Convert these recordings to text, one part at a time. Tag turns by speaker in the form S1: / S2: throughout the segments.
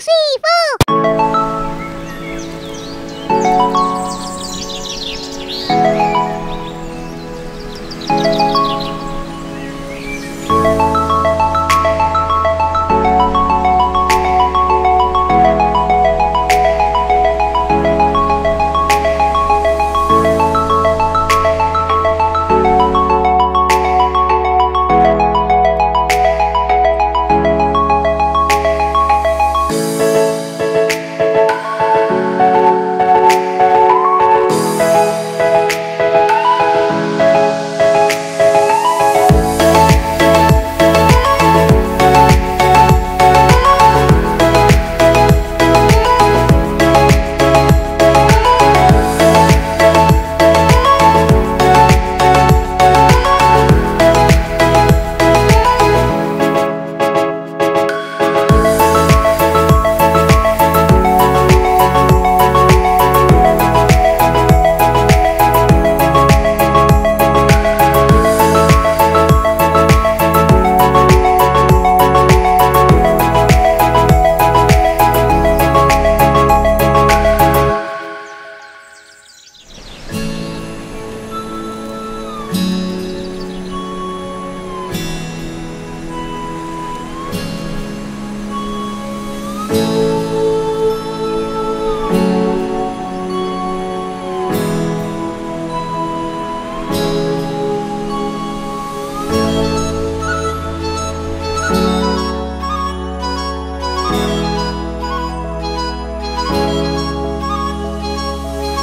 S1: 师傅，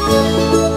S1: Música